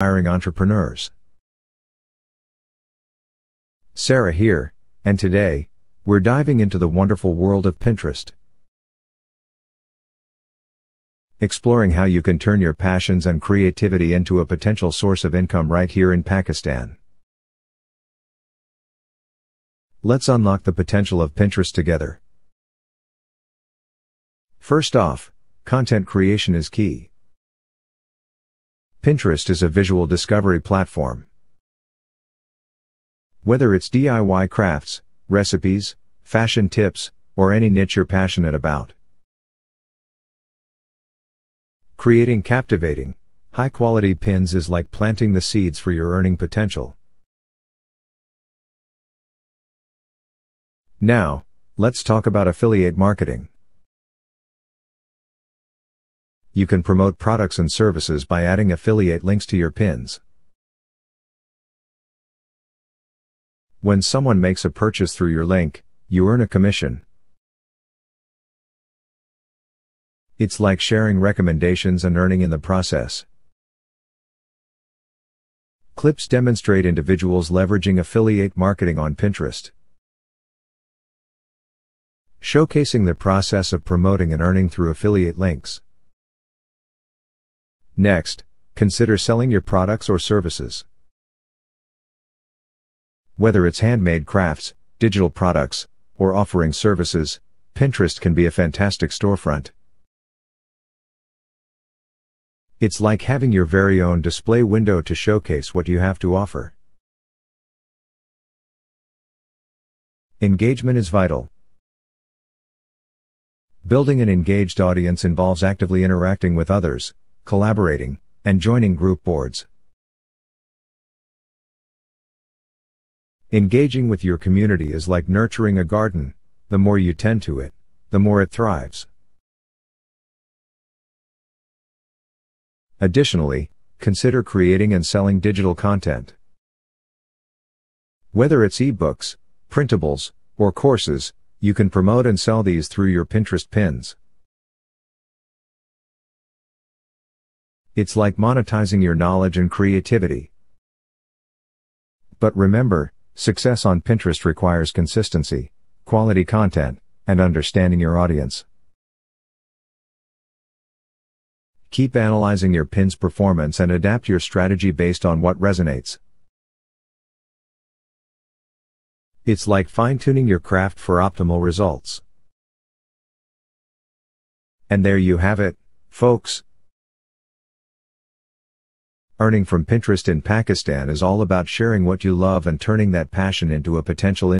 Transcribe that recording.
aspiring entrepreneurs. Sarah here, and today, we're diving into the wonderful world of Pinterest. Exploring how you can turn your passions and creativity into a potential source of income right here in Pakistan. Let's unlock the potential of Pinterest together. First off, content creation is key. Pinterest is a visual discovery platform. Whether it's DIY crafts, recipes, fashion tips, or any niche you're passionate about. Creating captivating, high quality pins is like planting the seeds for your earning potential. Now, let's talk about affiliate marketing. You can promote products and services by adding affiliate links to your pins. When someone makes a purchase through your link, you earn a commission. It's like sharing recommendations and earning in the process. Clips demonstrate individuals leveraging affiliate marketing on Pinterest. Showcasing the process of promoting and earning through affiliate links. Next, consider selling your products or services. Whether it's handmade crafts, digital products, or offering services, Pinterest can be a fantastic storefront. It's like having your very own display window to showcase what you have to offer. Engagement is vital. Building an engaged audience involves actively interacting with others, collaborating, and joining group boards. Engaging with your community is like nurturing a garden, the more you tend to it, the more it thrives. Additionally, consider creating and selling digital content. Whether it's ebooks, printables, or courses, you can promote and sell these through your Pinterest pins. It's like monetizing your knowledge and creativity. But remember, success on Pinterest requires consistency, quality content, and understanding your audience. Keep analyzing your pin's performance and adapt your strategy based on what resonates. It's like fine tuning your craft for optimal results. And there you have it, folks. Earning from Pinterest in Pakistan is all about sharing what you love and turning that passion into a potential